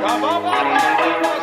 Jawohl!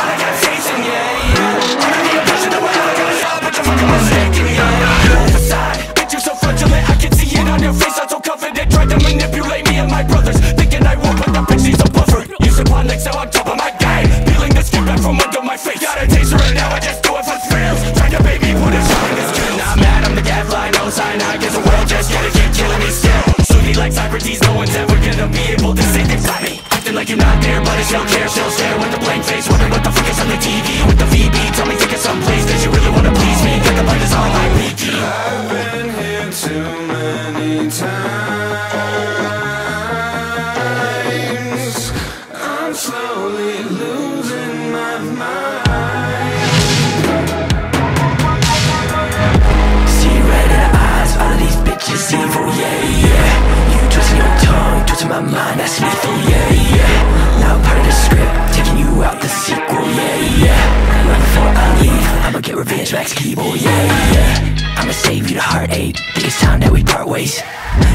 Gotta get a face in, yeah, yeah Under the illusion that gotta stop But you're fucking mistaken you're not there, but I still care? Still stare with a blank face, wondering what the fuck is on the TV With the VB, tell me take it someplace Cause you really wanna please me, think the light is all I need I've been here too many times. I'm slowly losing my mind. See red in the eyes, all of these bitches evil, yeah, yeah. You twisting your tongue, twisting my mind, that's lethal, yeah, yeah Now part of the script, taking you out the sequel, yeah, yeah. Right before I leave, I'ma get revenge, Max Keeble, yeah, yeah. I'ma save you the heartache, think it's time that we part ways.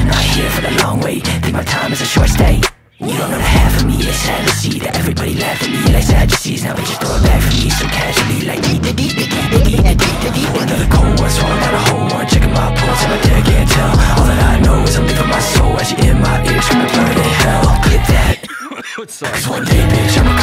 Not here for the long wait, think my time is a short stay. You don't know the half of me, it's sad to see that everybody laugh at me. Like Sadducees Now they just throw it back for me so casually like dee dee dee Cause one day bitch